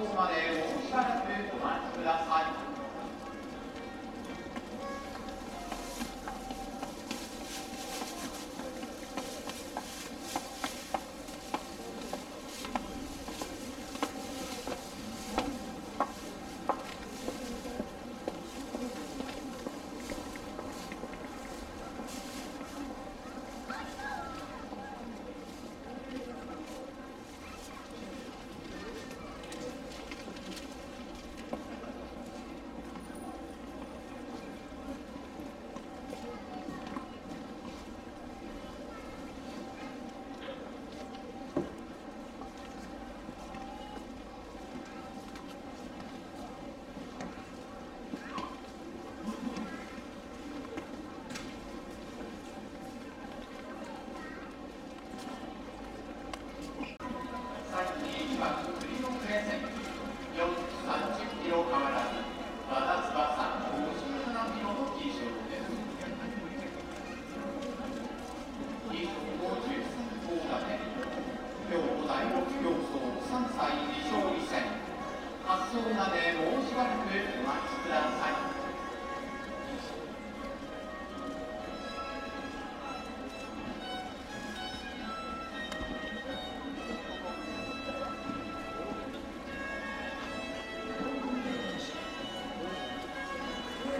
com o Maré.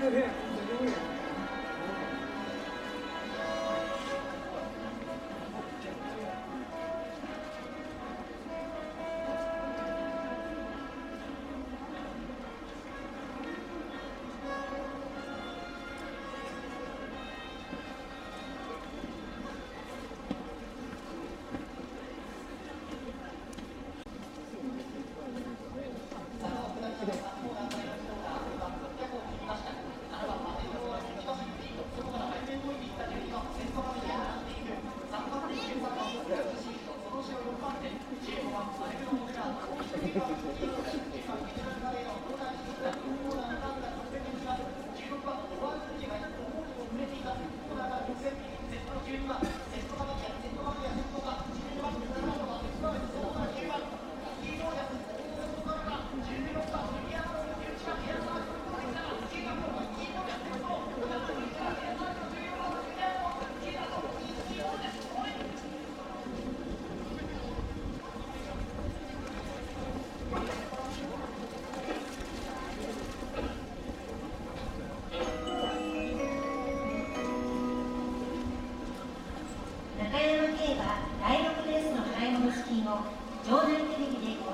Brasil, gente. 中山競馬第6レースの買い物資金を場内テレビで